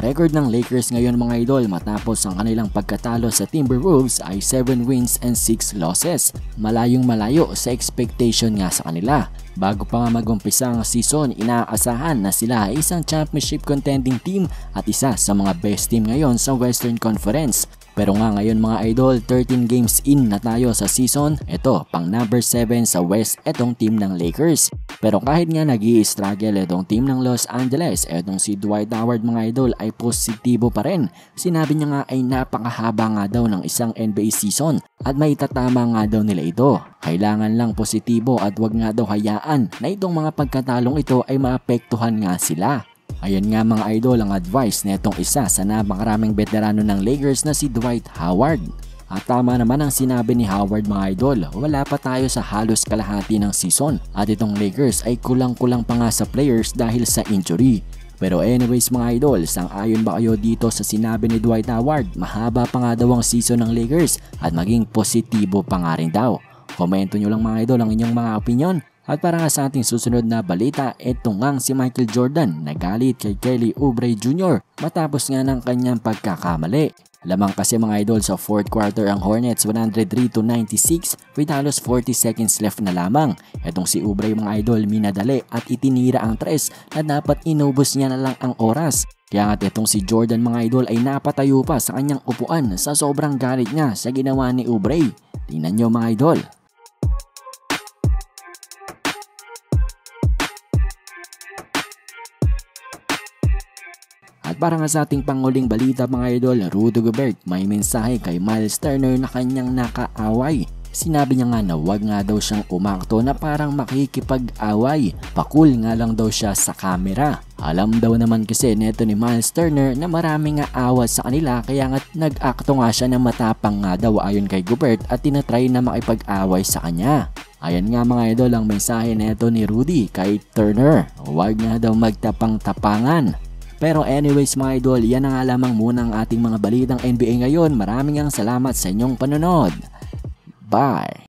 Record ng Lakers ngayon mga idol matapos ang kanilang pagkatalo sa Timberwolves ay 7 wins and 6 losses. Malayong malayo sa expectation nga sa kanila. Bago pa nga mag-umpisa ang season, inaasahan na sila ay isang championship contending team at isa sa mga best team ngayon sa Western Conference. Pero nga ngayon mga idol, 13 games in na tayo sa season. Ito, pang number 7 sa West etong team ng Lakers. Pero kahit nga nag struggle itong team ng Los Angeles, etong si Dwight Howard mga idol ay positibo pa rin. Sinabi niya nga ay napakahaba nga daw ng isang NBA season at may tatama nga daw nila ito. Kailangan lang positibo at wag nga daw hayaan na itong mga pagkatalong ito ay maapektuhan nga sila. Ayan nga mga idol ang advice netong isa sa napakaraming veterano ng Lakers na si Dwight Howard. At tama naman ang sinabi ni Howard mga idol, wala pa tayo sa halos kalahati ng season at itong Lakers ay kulang-kulang pa nga sa players dahil sa injury. Pero anyways mga idol, sang-ayon ba kayo dito sa sinabi ni Dwight Howard? Mahaba pa nga daw ang season ng Lakers at maging positibo pa nga rin daw. Komento nyo lang mga idol ang inyong mga opinion at para nga sa ating susunod na balita, eto ngang si Michael Jordan nagalit kay Kelly Oubre Jr. matapos nga ng kanyang pagkakamali. Lamang kasi mga idol sa 4th quarter ang Hornets 103 to 96 with halos 40 seconds left na lamang. Etong si Oubre mga idol minadali at itinira ang tres na dapat inubos niya na lang ang oras. Kaya nga itong si Jordan mga idol ay napatayo pa sa kanyang upuan sa sobrang galit niya sa ginawa ni Oubre. Tingnan nyo mga idol. Para nga sa ating panguling balita mga idol, Rudy Gobert may mensahe kay Miles Turner na kanyang nakaaway. Sinabi niya nga na wag nga daw siyang umakto na parang makikipag-away. Pakul nga lang daw siya sa camera. Alam daw naman kasi neto ni Miles Turner na marami nga awat sa kanila kaya nga nag-akto nga siya na matapang nga daw ayon kay Gobert at tinatry na makipag-away sa kanya. Ayan nga mga idol ang mensahe neto ni Rudy kay Turner. Huwag nga daw magtapang-tapangan. Pero anyways mga idol, yan na nga lamang muna ang ating mga balitang NBA ngayon. Maraming ang salamat sa inyong panonood. Bye!